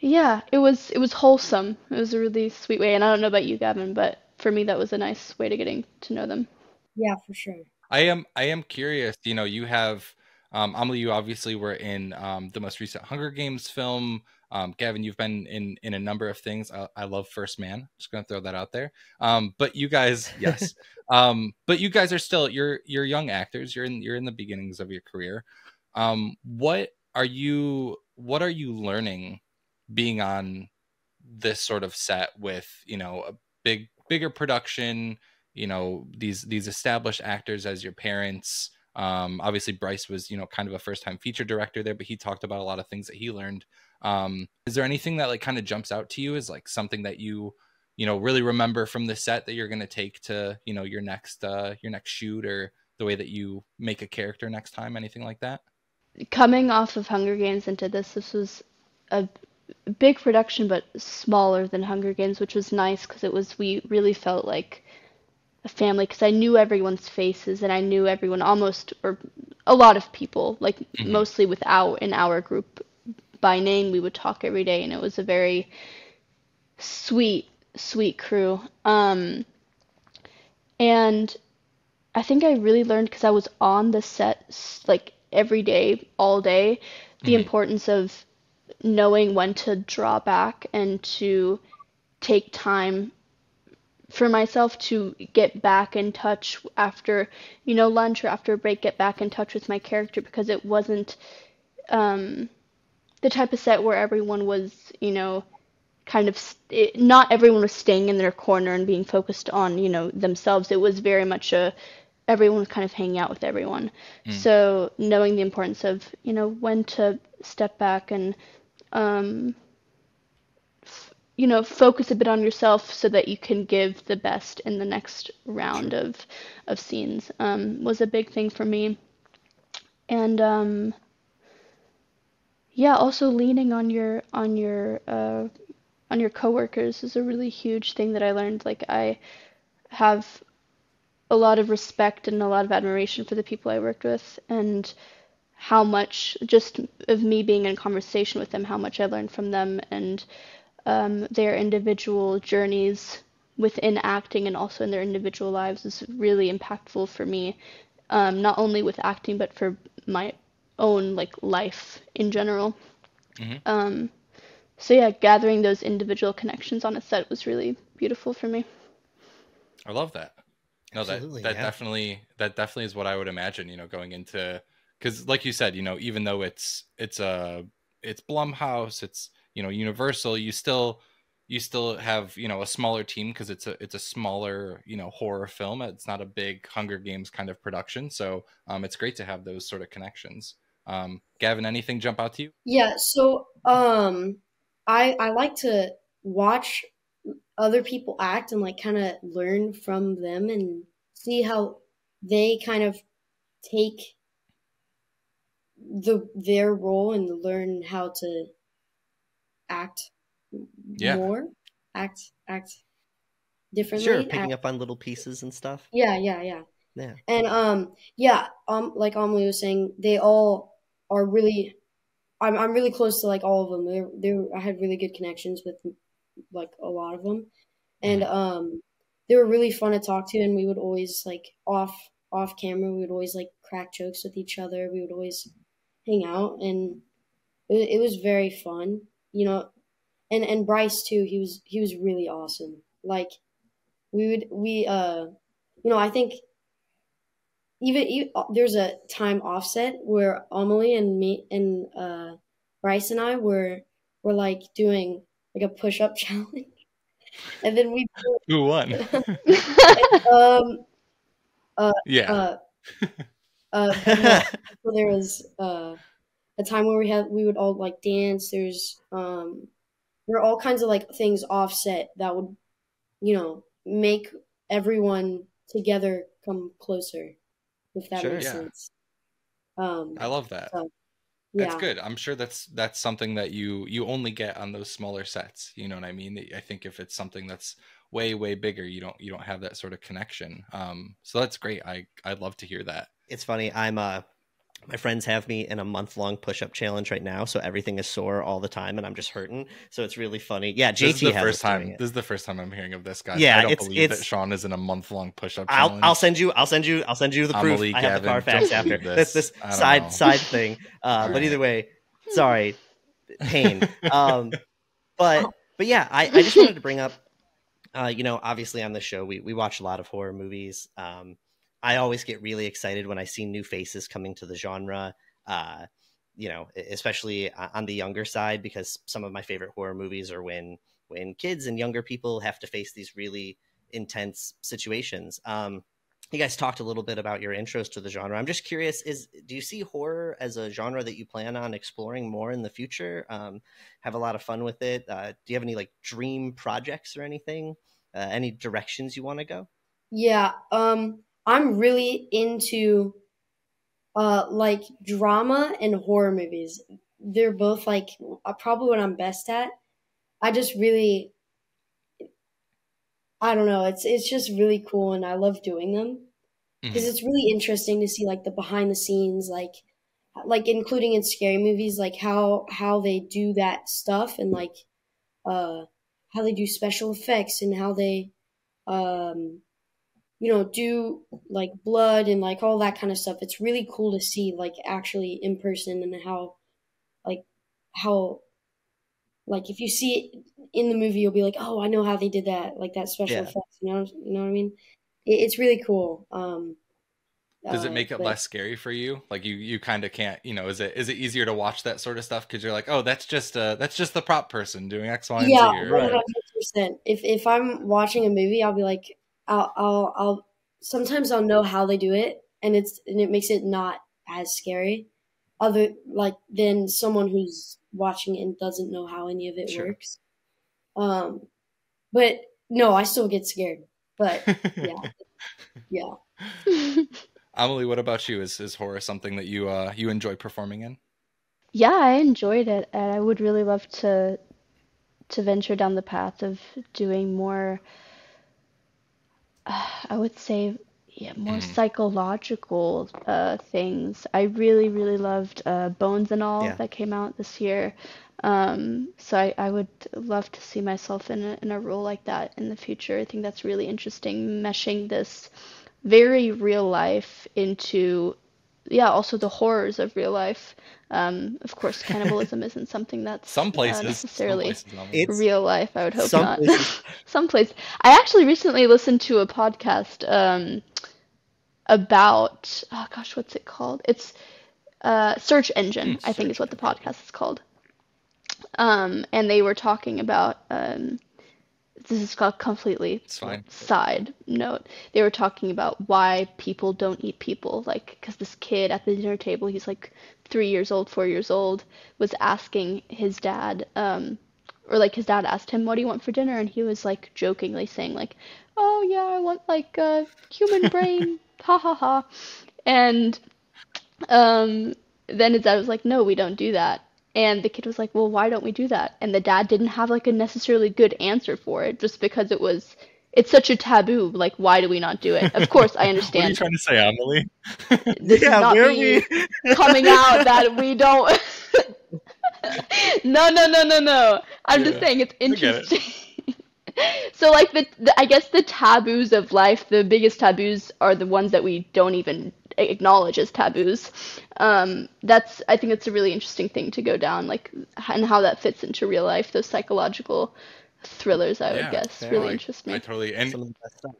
yeah, it was it was wholesome. It was a really sweet way, and I don't know about you, Gavin, but for me that was a nice way to getting to know them. Yeah, for sure. I am I am curious. You know, you have um, Amelie. You obviously were in um, the most recent Hunger Games film. Um, Gavin, you've been in in a number of things. I, I love First Man. Just gonna throw that out there. Um, but you guys, yes. um, but you guys are still you're you're young actors. You're in you're in the beginnings of your career. Um, what are you What are you learning being on this sort of set with you know a big bigger production? You know these these established actors as your parents. Um, obviously, Bryce was you know kind of a first time feature director there, but he talked about a lot of things that he learned. Um, is there anything that like kind of jumps out to you as like something that you you know really remember from the set that you're going to take to you know your next uh your next shoot or the way that you make a character next time anything like that Coming off of Hunger Games into this, this was a big production, but smaller than Hunger Games, which was nice because it was we really felt like a family because I knew everyone's faces and I knew everyone almost or a lot of people like Mhm. mostly without in our group by name we would talk every day and it was a very sweet sweet crew um and I think I really learned because I was on the set like every day all day the Mhm. importance of knowing when to draw back and to take time for myself to get back in touch after you know lunch or after a break get back in touch with my character because it wasn't um, the type of set where everyone was you know kind of it, not everyone was staying in their corner and being focused on you know themselves. It was very much a everyone was kind of hanging out with everyone. Mm. so knowing the importance of you know when to step back and um, you know focus a bit on yourself so that you can give the best in the next round of of scenes um, was a big thing for me. And um, yeah also leaning on your on your uh, on your coworkers is a really huge thing that I learned. Like I have a lot of respect and a lot of admiration for the people I worked with and how much just of me being in conversation with them how much I learned from them and um, their individual journeys within acting and also in their individual lives is really impactful for me, um, not only with acting but for my own like life in general. Mm-hmm. Um, so yeah, gathering those individual connections on a set was really beautiful for me. I love that. No, Absolutely, that that yeah. definitely that definitely is what I would imagine. You know, going into because like you said, you know, even though it's it's a it's Blumhouse, it's you know universal you still you still have you know a smaller team because it's a it's a smaller you know horror film it's not a big hunger games kind of production so um, it's great to have those sort of connections um, gavin anything jump out to you yeah so um i i like to watch other people act and like kind of learn from them and see how they kind of take the their role and learn how to act yeah. more, act act differently. Sure, picking act, up on little pieces and stuff. Yeah, yeah, yeah. Yeah. And um, yeah, um, like Amelie was saying, they all are really. I'm I'm really close to like all of them. They they I had really good connections with like a lot of them, and mm-hmm. um, they were really fun to talk to, and we would always like off off camera, we would always like crack jokes with each other. We would always hang out, and it, it was very fun you know, and and Bryce too. He was he was really awesome. Like we would we uh you know I think even, even there's a time offset where Amelie and me and uh Bryce and I were were like doing like a push up challenge, and then we who won? um, uh, yeah. Uh, uh, so there was uh a time where we had we would all like dance. There's um there are all kinds of like things offset that would you know make everyone together come closer if that sure, makes yeah. sense. Um I love that. So, yeah. That's good. I'm sure that's that's something that you you only get on those smaller sets. You know what I mean? I think if it's something that's way way bigger, you don't you don't have that sort of connection. Um, so that's great. I I'd love to hear that. It's funny. I'm uh my friends have me in a month long push up challenge right now, so everything is sore all the time, and I'm just hurting. So it's really funny. Yeah, JT this is the first time. This is the first time I'm hearing of this guy. Yeah, I don't it's, believe it's, that Sean is in a month long push up challenge. I'll, I'll, send you. I'll send you. I'll send you the proof. I have Gavin, the Carfax after this. This, this side know. side thing. Uh, but either way, sorry, pain. Um, but but yeah, I, I just wanted to bring up. Uh, you know, obviously on the show, we we watch a lot of horror movies. Um, I always get really excited when I see new faces coming to the genre uh, you know, especially on the younger side, because some of my favorite horror movies are when when kids and younger people have to face these really intense situations. Um, you guys talked a little bit about your intros to the genre. I'm just curious: is do you see horror as a genre that you plan on exploring more in the future? Um, have a lot of fun with it. Uh, do you have any like dream projects or anything? Uh, any directions you want to go? Yeah, um, I'm really into uh, like drama and horror movies. They're both like probably what I'm best at. I just really, I don't know. It's it's just really cool, and I love doing them because mm-hmm. it's really interesting to see like the behind the scenes, like like including in scary movies, like how how they do that stuff and like uh how they do special effects and how they um you know, do like blood and like all that kind of stuff. It's really cool to see like actually in person and how like how like if you see it in the movie, you'll be like, oh, I know how they did that, like that special Yeah. effects. You know, you know what I mean? It, it's really cool. Um, Does it uh, make it but- less scary for you? Like you you kind of can't, you know, is it is it easier to watch that sort of stuff cuz you're like, "Oh, that's just uh that's just the prop person doing X, Y, and Yeah, Z." or- one hundred percent. If if I'm watching a movie, I'll be like, I'll, I'll, I'll. Sometimes I'll know how they do it, and it's and it makes it not as scary. Other like than someone who's watching it and doesn't know how any of it Sure. works. Um, but no, I still get scared. But yeah, yeah. Amelie, what about you? Is is horror something that you uh you enjoy performing in? Yeah, I enjoyed it, and I would really love to to venture down the path of doing more. Uh, I would say, yeah, more Mhm. psychological uh, things. I really, really loved uh, Bones and All Yeah. that came out this year. Um, so I, I would love to see myself in a, in a role like that in the future. I think that's really interesting, meshing this very real life into, yeah, also the horrors of real life. Um, of course, cannibalism isn't something that's Some uh, places, some necessarily places, real life. I would hope some not. places- Some place. I actually recently listened to a podcast um, about oh gosh, what's it called? It's uh, Search Engine, Hmm, I think is what the podcast is called. Um, and they were talking about um, this is called completely side note. They were talking about why people don't eat people, like because this kid at the dinner table, he's like three years old, four years old, was asking his dad, um, or like his dad asked him, "What do you want for dinner?" And he was like jokingly saying like, "Oh yeah, I want like a human brain, ha ha ha," and um, then his dad was like, "No, we don't do that." And the kid was like, "Well, why don't we do that?" And the dad didn't have like a necessarily good answer for it, just because it was it's such a taboo. Like, why do we not do it? Of course, I understand. What are you trying to say, Amelie? This yeah, is not where me we coming out that we don't. no, no, no, no, no. I'm just saying it's I it. interesting. so, like the, the, I guess the taboos of life, the biggest taboos are the ones that we don't even acknowledge as taboos. Um, that's, I think, it's a really interesting thing to go down, like, and how that fits into real life. Those psychological thrillers, I would Yeah, guess, fair. really I, interest me. I totally and some of the best stuff.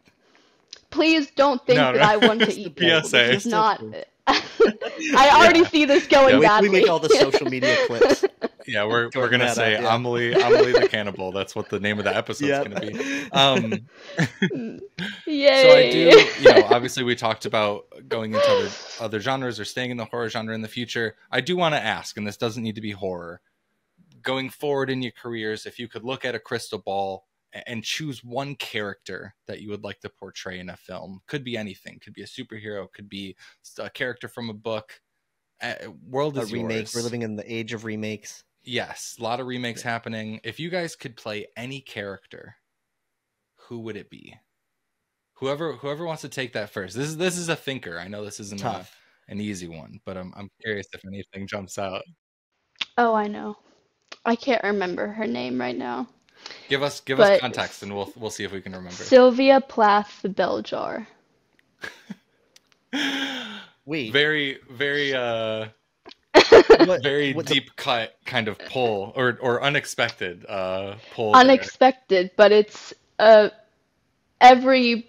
Please don't think No, that no, I want to eat people. PSA. This is not. I already Yeah. see this going Yeah, we, badly. we make all the social media clips. Yeah, we're we're gonna say up, yeah. Amelie Amelie the cannibal. That's what the name of the episode's Yep. gonna be. Um, Yay! So I do, you know, obviously we talked about going into other other genres or staying in the horror genre in the future. I do want to ask, and this doesn't need to be horror. Going forward in your careers, if you could look at a crystal ball and choose one character that you would like to portray in a film, could be anything, could be a superhero, could be a character from a book. Uh, world a is remake. yours. We're living in the age of remakes. Yes, a lot of remakes happening. If you guys could play any character, who would it be? Whoever whoever wants to take that first. This is this is a thinker. I know this isn't a, an easy one, but I'm I'm curious if anything jumps out. Oh, I know. I can't remember her name right now. Give us give But- us context, and we'll we'll see if we can remember. Sylvia Plath the Bell Jar. Wait, very very uh what- very what the- deep cut kind of pull or or unexpected uh pull. there. Unexpected, but it's uh every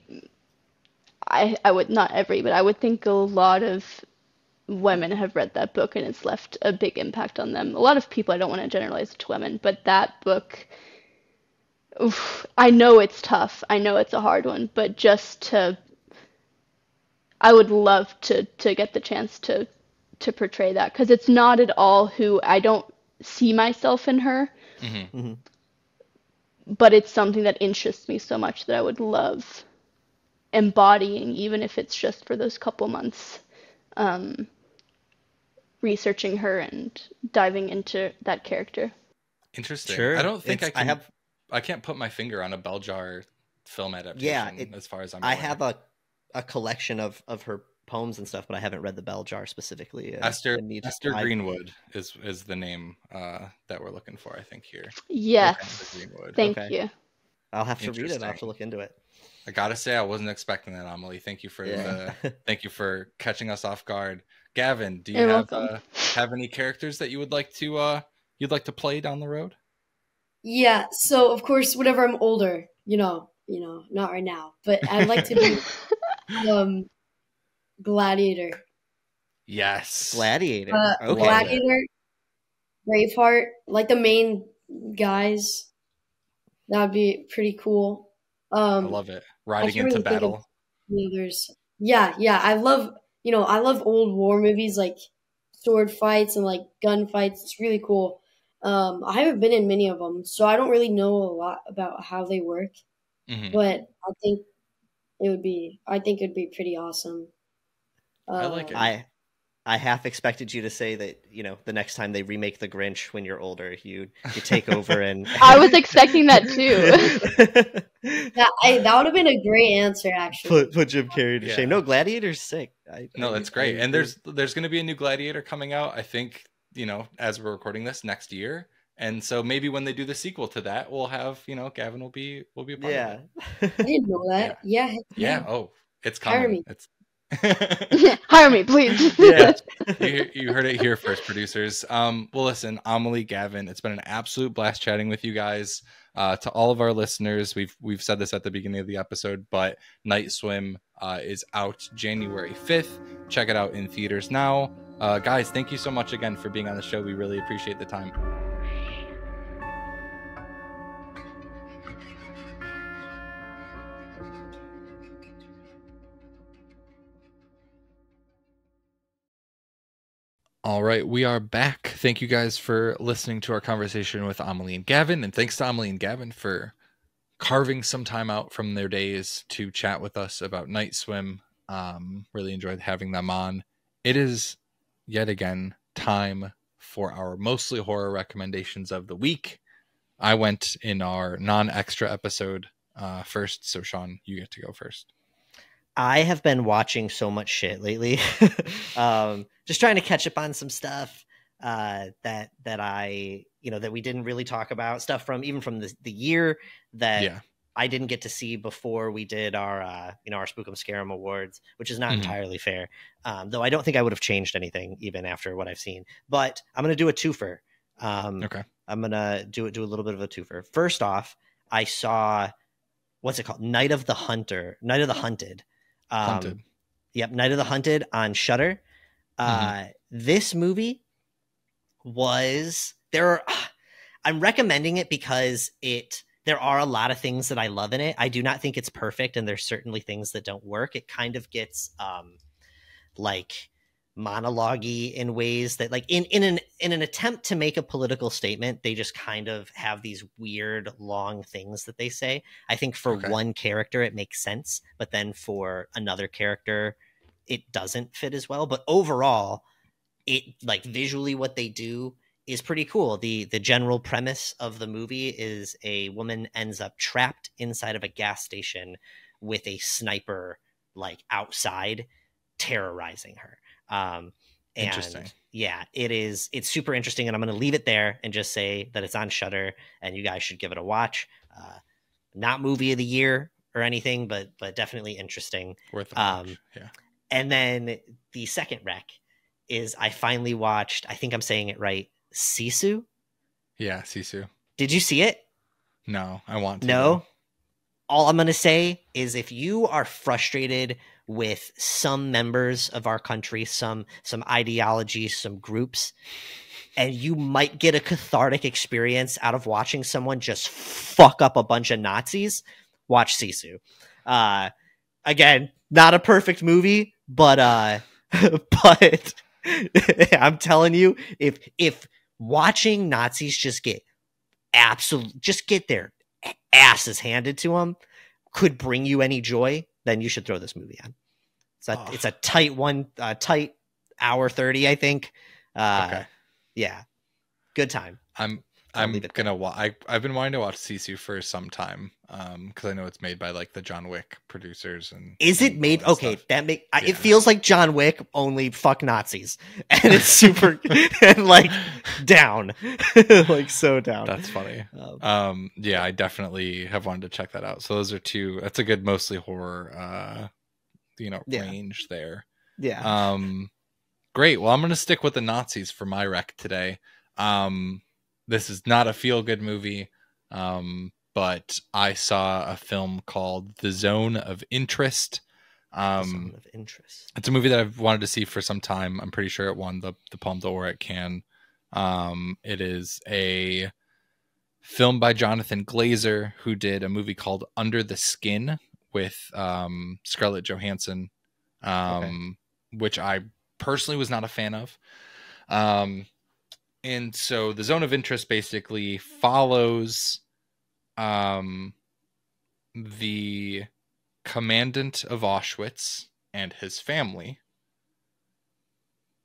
I I would not every, but I would think a lot of women have read that book and it's left a big impact on them. A lot of people, I don't want to generalize to women, but that book oof, I know it's tough. I know it's a hard one, but just to I would love to to get the chance to to portray that because it's not at all who I don't see myself in her, Mhm. Mhm. but it's something that interests me so much that I would love embodying, even if it's just for those couple months, um, researching her and diving into that character. Interesting. Sure. I don't think I can. I have I can't put my finger on a Bell Jar film adaptation. Yeah, it- as far as I'm. I aware. have a a collection of of her poems and stuff, but I haven't read the Bell Jar specifically. uh, Esther I need- Esther I- Greenwood is is the name uh, that we're looking for. I think here. Yes, Greenwood. thank Okay. you. I'll have to read it. I'll have to look into it. I gotta say, I wasn't expecting that, Amelie. Thank you for Yeah. the thank you for catching us off guard. Gavin, do you You're have uh, have any characters that you would like to uh, you'd like to play down the road? Yeah, so of course, whenever I'm older, you know, you know, not right now, but I'd like to be um Gladiator. Yes. Gladiator. Uh, okay. Gladiator, Braveheart, like the main guys. That'd be pretty cool. I Um, love it. Riding into really battle. the others. Yeah, yeah, I love you know I love old war movies like sword fights and like gun fights. It's really cool. Um, I haven't been in many of them, so I don't really know a lot about how they work. Mhm. But I think it would be. I think it'd be pretty awesome. I like Uh, it. I I half expected you to say that, you know, the next time they remake The Grinch when you're older, you you take over and I was expecting that too. That I, that would have been a great answer, actually. put put Jim Carrey to Yeah. shame. No, Gladiator's sick. I, No, I- that's I great. And there's there's going to be a new Gladiator coming out. I think you know as we're recording this next year, and so maybe when they do the sequel to that, we'll have you know Gavin will be will be a part yeah. of it. I didn't know that. Yeah, heck Yeah. Oh, it's Hire coming. me. It's Hire me, please. yeah. you, you heard it here first, producers. Um, well, listen, Amelie, Gavin, it's been an absolute blast chatting with you guys. Uh, to all of our listeners, we've we've said this at the beginning of the episode, but Night Swim uh, is out January fifth. Check it out in theaters now, uh, guys. Thank you so much again for being on the show. We really appreciate the time. All right, we are back. Thank you guys for listening to our conversation with Amelie and Gavin, and thanks to Amelie and Gavin for carving some time out from their days to chat with us about Night Swim. Um, really enjoyed having them on. It is yet again time for our mostly horror recommendations of the week. I went in our non-extra episode uh, first, so Sean, you get to go first. I have been watching so much shit lately. um, just trying to catch up on some stuff uh, that that I you know that we didn't really talk about stuff from even from the the year that yeah, I didn't get to see before we did our uh, you know our Spook 'em Scare 'em awards, which is not Mhm. entirely fair. Um, though I don't think I would have changed anything even after what I've seen. But I'm gonna do a twofer. Um, okay. I'm gonna do it do a little bit of a twofer. First off, I saw what's it called? Night of the Hunter, Night of the Hunted. Um, Hunted. Yep, Night of the Hunted on Shudder. Uh, This movie was there. Are, I'm recommending it because it there are a lot of things that I love in it. I do not think it's perfect, and there's certainly things that don't work. It kind of gets um, like monologue in ways that like in in an in an attempt to make a political statement they just kind of have these weird long things that they say. I think for Okay. one character it makes sense but then for another character it doesn't fit as well. But overall it like visually what they do is pretty cool. The the general premise of the movie is a woman ends up trapped inside of a gas station with a sniper like outside terrorizing her um and Interesting. yeah it is it's super interesting and i'm going to leave it there and just say that it's on shudder and you guys should give it a watch uh not movie of the year or anything but but definitely interesting Worth um. Yeah. and then the second rec is i finally watched i think i'm saying it right sisu Yeah, Sisu. did you see it No, I want to. no all i'm going to say is if you are frustrated with some members of our country some some ideologies some groups and you might get a cathartic experience out of watching someone just fuck up a bunch of nazis watch sisu. Uh again not a perfect movie but uh but i'm telling you if if watching nazis just get absolute just get their asses handed to him could bring you any joy then you should throw this movie on it's a, Oh. it's a tight one uh, tight hour 30 i think uh Okay. yeah good time I'm I'm gonna watch. I I've been wanting to watch Sisu for some time, um, because I know it's made by like the John Wick producers and. is it and made that okay stuff. that make I, Yeah. it feels like john wick only fuck nazis and it's super and like down like so down That's funny. Um, Um, yeah, I definitely have wanted to check that out. So those are two. That's a good, mostly horror, uh, you know, Yeah. range there. yeah Um, great. Well, I'm gonna stick with the Nazis for my rec today. Um, this is not a feel good movie. Um, but I saw a film called The Zone of Interest. Um, Zone of interest. it's a movie that I've wanted to see for some time. I'm pretty sure it won the the Palme d'Or at Cannes. Um, it is a film by Jonathan Glazer, who did a movie called Under the Skin with um, Scarlett Johansson, um, which I personally was not a fan of. Um, and so the zone of interest basically follows um, the commandant of Auschwitz and his family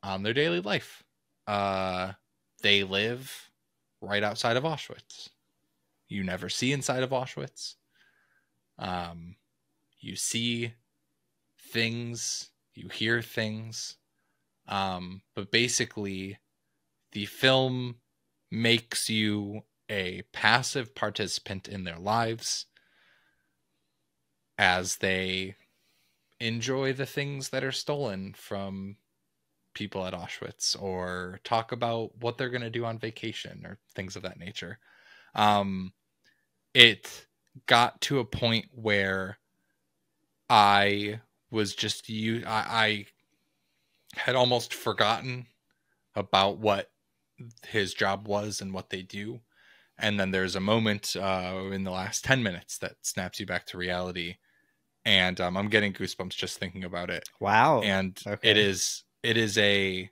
on their daily life. Uh, they live right outside of Auschwitz. You never see inside of Auschwitz. Um, you see things, you hear things. Um, but basically, the film makes you a passive participant in their lives as they enjoy the things that are stolen from people at Auschwitz or talk about what they're going to do on vacation or things of that nature. Um, it got to a point where I was just you I, I had almost forgotten about what his job was and what they do and then there's a moment uh, in the last 10 minutes that snaps you back to reality and um, i'm getting goosebumps just thinking about it Wow. and okay. it is it is a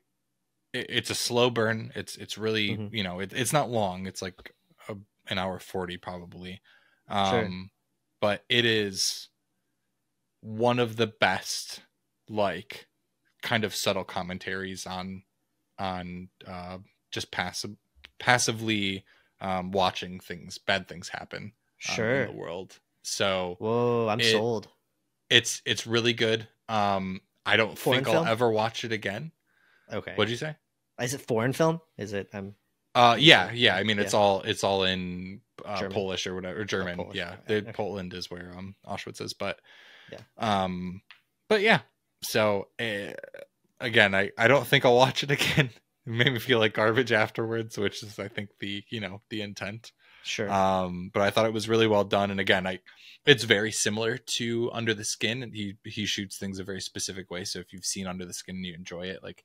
it- it's a slow burn it's it's really Mhm. you know it, it's not long it's like a, an hour 40 probably um Sure. but it is one of the best like kind of subtle commentaries on on uh just passive passively um watching things bad things happen um, sure. in the world so Whoa, I'm It- sold. it's it's really good um i don't Foreign think i'll ever watch it again Okay. what'd you say Is it foreign film? Is it? I'm uh yeah yeah i mean it's Yeah. all it's all in uh, polish or whatever or german Polish, yeah okay, the, poland is where um auschwitz is but Yeah. um but yeah so uh, again i i don't think i'll watch it again it made me feel like garbage afterwards which is i think the you know the intent sure. um but i thought it was really well done and again i it's very similar to under the skin and he he shoots things a very specific way so if you've seen under the skin and you enjoy it like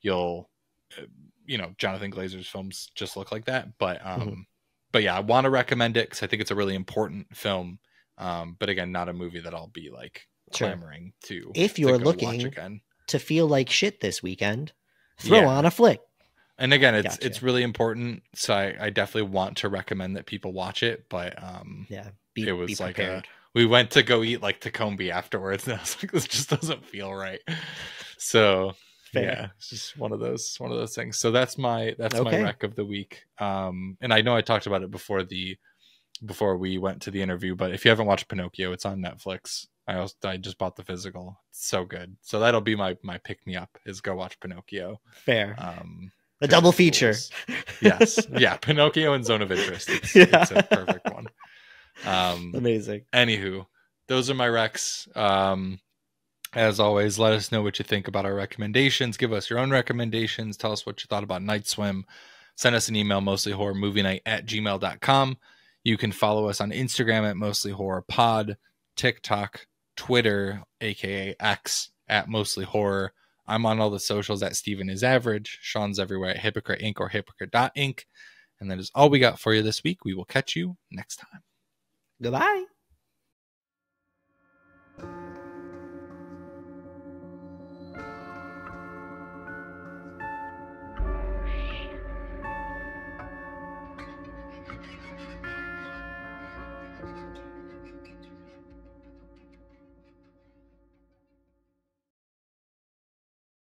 you'll uh, you know jonathan glazer's films just look like that but um Mhm. but yeah i want to recommend it because i think it's a really important film um but again not a movie that i'll be like Sure. clamoring to If you're watch looking- to feel like shit this weekend, throw Yeah. on a flick. and again it's Gotcha. it's really important so I, I definitely want to recommend that people watch it but um Yeah. Be, It was be like a- we went to go eat like Tacombi afterwards, and I was like, this just doesn't feel right. So Fair. yeah, it's just one of those one of those things. So that's my that's Okay. my rec of the week. Um, and I know I talked about it before the before we went to the interview, but if you haven't watched Pinocchio, it's on Netflix. I also I just bought the physical. It's so good. So that'll be my my pick me up is go watch Pinocchio. Fair. Um, a double feature. yes, yeah, Pinocchio and Zone of Interest. It's, Yeah. it's a perfect one. Um, Amazing. anywho those are my recs um as always let us know what you think about our recommendations give us your own recommendations tell us what you thought about night swim send us an email mostly horror movie night at gmail.com you can follow us on instagram at mostly horror pod tiktok twitter aka x at mostly horror. I'm on all the socials at Steven is average. Sean's everywhere at hypocrite inc or hypocrite.inc and that is all we got for you this week. We will catch you next time. Goodbye.